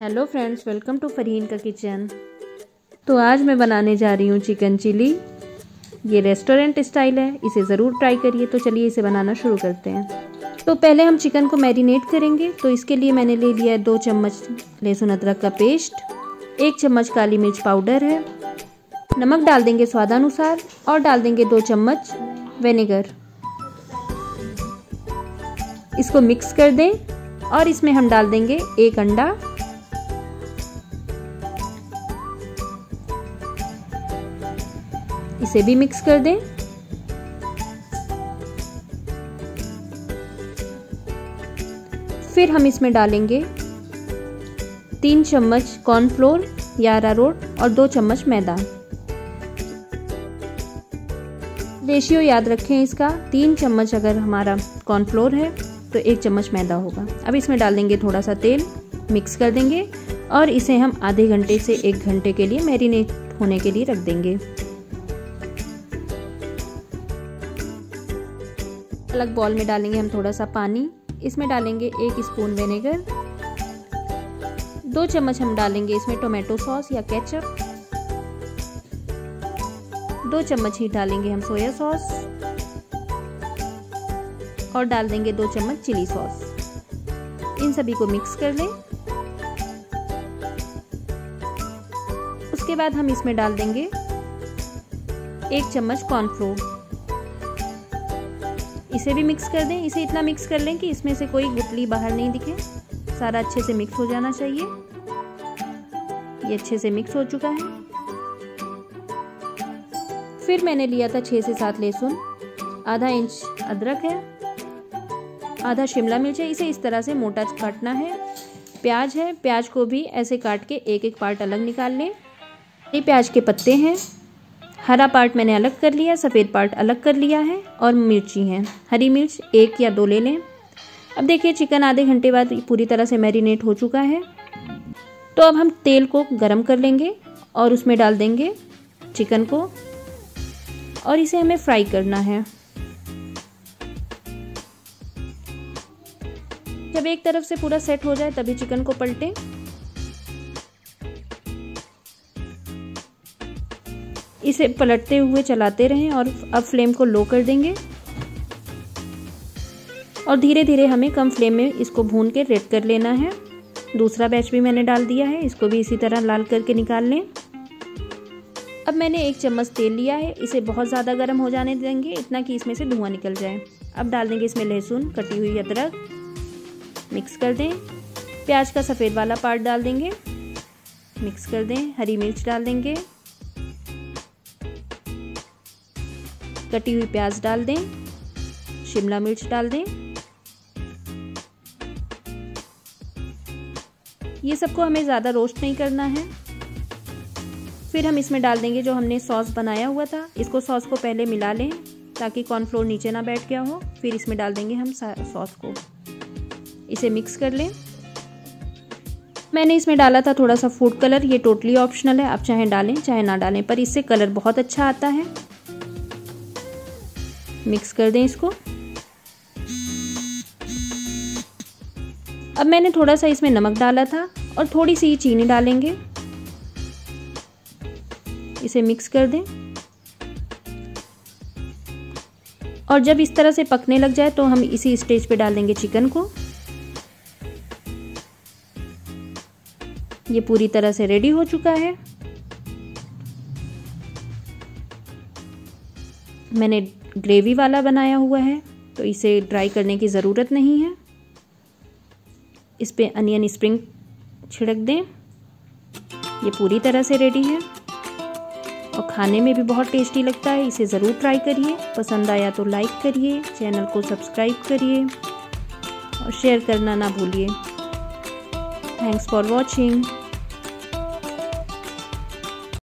Hello friends welcome to Farheen का kitchen तो आज मैं बनाने जा रही हूँ चिकन चिली ये रेस्टोरेंट स्टाइल है, इसे ज़रूर ट्राई करिए। तो चलिए इसे बनाना शुरू करते हैं। तो पहले हम चिकन को मैरिनेट करेंगे। तो इसके लिए मैंने ले लिया है दो चम्मच लहसुन अदरक का पेस्ट, एक चम्मच काली मिर्च पाउडर है। नमक डाल देंगे स्वादानुसार और डाल देंगे दो चम्मच विनेगर इसको मिक्स कर दें और इसमें हम डाल देंगे एक अंडा। इसे भी मिक्स कर दें। फिर हम इसमें डालेंगे तीन चम्मच कॉर्नफ्लोर या अरारोट और दो चम्मच मैदा। रेशियो याद रखें इसका, तीन चम्मच अगर हमारा कॉर्नफ्लोर है तो एक चम्मच मैदा होगा। अब इसमें डाल देंगे थोड़ा सा तेल मिक्स कर देंगे और इसे हम आधे घंटे से एक घंटे के लिए मैरिनेट होने के लिए रख देंगे। अलग बॉल में डालेंगे हम थोड़ा सा पानी। इसमें डालेंगे एक स्पून विनेगर दो चम्मच हम डालेंगे इसमें टोमेटो सॉस या केचप दो चम्मच ही डालेंगे हम सोया सॉस और डाल देंगे दो चम्मच चिली सॉस इन सभी को मिक्स कर लें। उसके बाद हम इसमें डाल देंगे एक चम्मच कॉर्नफ्लोर इसे भी मिक्स कर दें, इसे इतना मिक्स कर लें कि इसमें से कोई गुटली बाहर नहीं दिखे। सारा अच्छे से मिक्स हो जाना चाहिए। ये अच्छे से मिक्स हो चुका है। फिर मैंने लिया था छः से सात लहसुन। आधा इंच अदरक है। आधा शिमला मिर्च है। इसे इस तरह से मोटा काटना है। प्याज है। प्याज को भी ऐसे काट के एक एक पार्ट अलग निकाल लें। ये प्याज के पत्ते हैं। हरा पार्ट मैंने अलग कर लिया, सफ़ेद पार्ट अलग कर लिया है और मिर्ची हैं। हरी मिर्च एक या दो ले लें। अब देखिए, चिकन आधे घंटे बाद पूरी तरह से मैरिनेट हो चुका है। तो अब हम तेल को गरम कर लेंगे और उसमें डाल देंगे चिकन को और इसे हमें फ्राई करना है। जब एक तरफ़ से पूरा सेट हो जाए, तभी चिकन को पलटें। इसे पलटते हुए चलाते रहें और अब फ्लेम को लो कर देंगे। और धीरे धीरे हमें कम फ्लेम में इसको भून के रेड कर लेना है। दूसरा बैच भी मैंने डाल दिया है, इसको भी इसी तरह लाल करके निकाल लें। अब मैंने एक चम्मच तेल लिया है, इसे बहुत ज़्यादा गर्म हो जाने देंगे, इतना कि इसमें से धुआँ निकल जाए। अब डाल देंगे इसमें लहसुन, कटी हुई अदरक। मिक्स कर दें। प्याज का सफ़ेद वाला पार्ट डाल देंगे। मिक्स कर दें, हरी मिर्च डाल देंगे। कटी हुई प्याज डाल दें, शिमला मिर्च डाल दें। ये सबको हमें ज़्यादा रोस्ट नहीं करना है। फिर हम इसमें डाल देंगे जो हमने सॉस बनाया हुआ था। इसको सॉस को पहले मिला लें ताकि कॉर्नफ्लोर नीचे ना बैठ गया हो। फिर इसमें डाल देंगे हम सॉस को। इसे मिक्स कर लें। मैंने इसमें डाला था थोड़ा सा फ़ूड कलर। ये टोटली ऑप्शनल है। आप चाहे डालें, चाहे ना डालें, पर इससे कलर बहुत अच्छा आता है। मिक्स कर दें इसको। अब मैंने थोड़ा सा इसमें नमक डाला था और थोड़ी सी चीनी डालेंगे। इसे मिक्स कर दें। और जब इस तरह से पकने लग जाए तो हम इसी स्टेज पे डाल देंगे चिकन को। ये पूरी तरह से रेडी हो चुका है। मैंने ग्रेवी वाला बनाया हुआ है तो इसे ड्राई करने की ज़रूरत नहीं है। इस पर अनियन स्प्रिंग छिड़क दें। ये पूरी तरह से रेडी है। और खाने में भी बहुत टेस्टी लगता है, इसे ज़रूर ट्राई करिए। पसंद आया तो लाइक करिए चैनल को सब्सक्राइब करिए। और शेयर करना ना भूलिए। Thanks for watching